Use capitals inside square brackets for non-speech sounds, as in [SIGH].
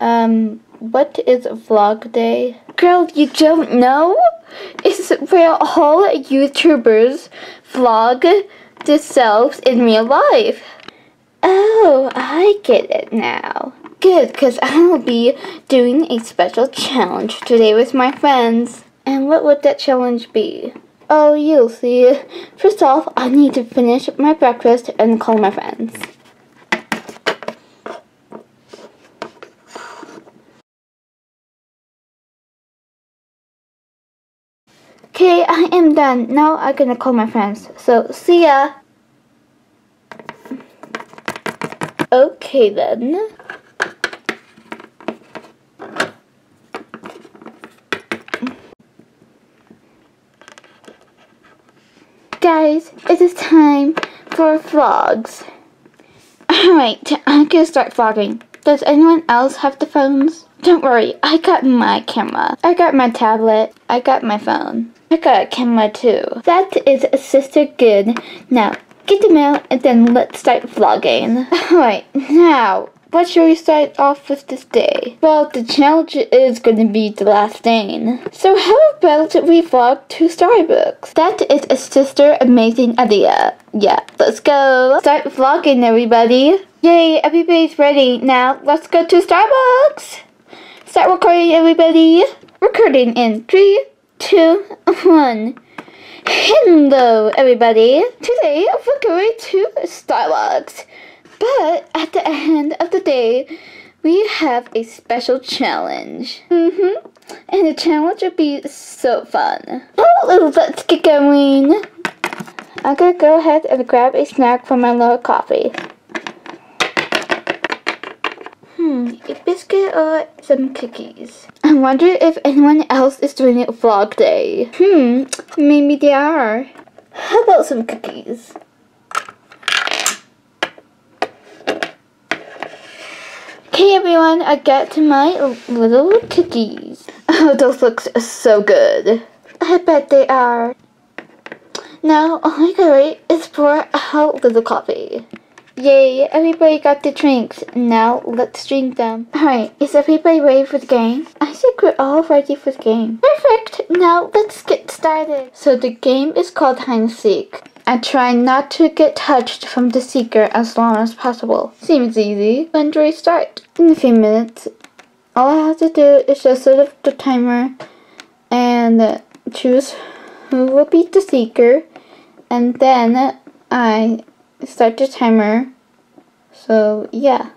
Um, what is vlog day? Girl, you don't know? It's where all YouTubers vlog themselves in real life. Oh, I get it now. Good, because I'll be doing a special challenge today with my friends. And what would that challenge be? Oh, you'll see. First off, I need to finish my breakfast and call my friends. Okay, I am done. Now I'm gonna call my friends. So, see ya! Okay then. Guys, it is time for vlogs. Alright, I'm gonna start vlogging. Does anyone else have the phones? Don't worry, I got my camera. I got my tablet. I got my phone. I got a camera too. That is a Sister Good. Now, get the mail and then let's start vlogging. [LAUGHS] Alright, now, what should we start off with this day? Well, the challenge is going to be the last thing. So how about we vlog to Starbucks? That is a sister amazing idea. Yeah, let's go. Start vlogging, everybody. Yay, everybody's ready. Now, let's go to Starbucks. Start recording, everybody. Recording in three, two, one. Hello, everybody. Today, we're going to Starbucks. But at the end of the day, we have a special challenge. Mm-hmm. And the challenge will be so fun. Oh, let's get going. I'm gonna go ahead and grab a snack for my little coffee. A biscuit or some cookies. I wonder if anyone else is doing it vlog day. Hmm, maybe they are. How about some cookies? Okay everyone, I got to my little cookies. [LAUGHS] Oh, those look so good. I bet they are. Now, all I gotta wait is for a little coffee. Yay, everybody got the drinks. Now, let's drink them. Alright, is everybody ready for the game? I think we're all ready for the game. Perfect! Now, let's get started. So the game is called Hide and Seek. I try not to get touched from the seeker as long as possible. Seems easy. When do we start? In a few minutes. All I have to do is just set up the timer and choose who will be the seeker and then I start the timer. So yeah.